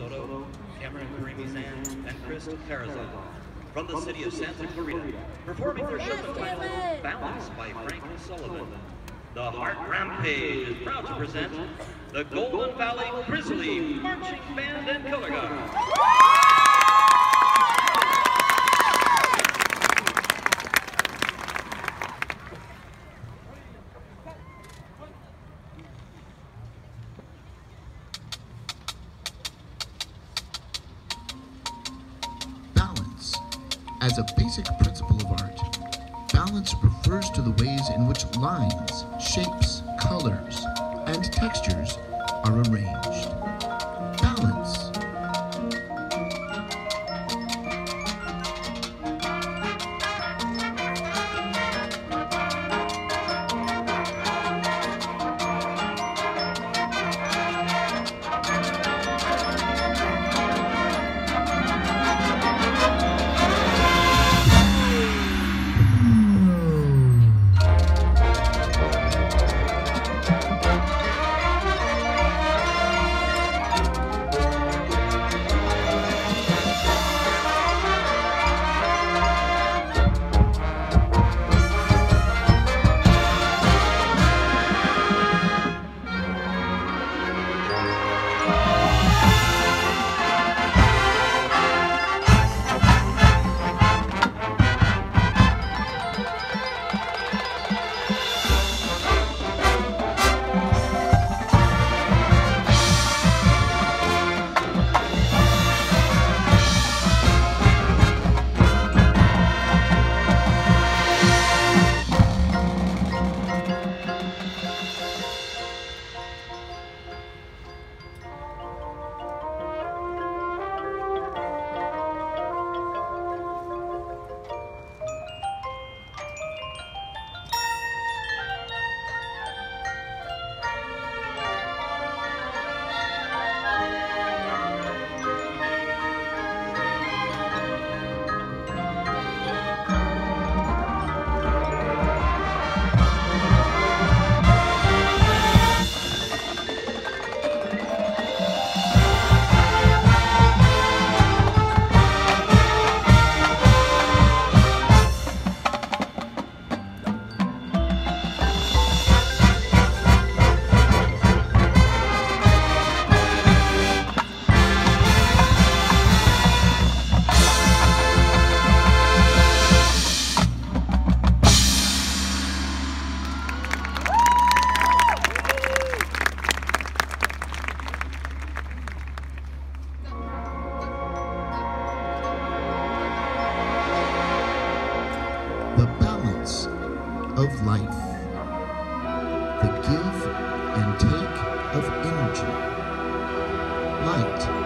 Soto, Cameron Karimi-Zan, and Chris Tarazan. From the city of Santa Clarita, performing their show entitled Balance by Frank Sullivan. The Hart Rampage is proud to present the Golden Valley Grizzly Marching Band and Color Guard. As a basic principle of art, balance refers to the ways in which lines, shapes, colors, and textures are arranged. Light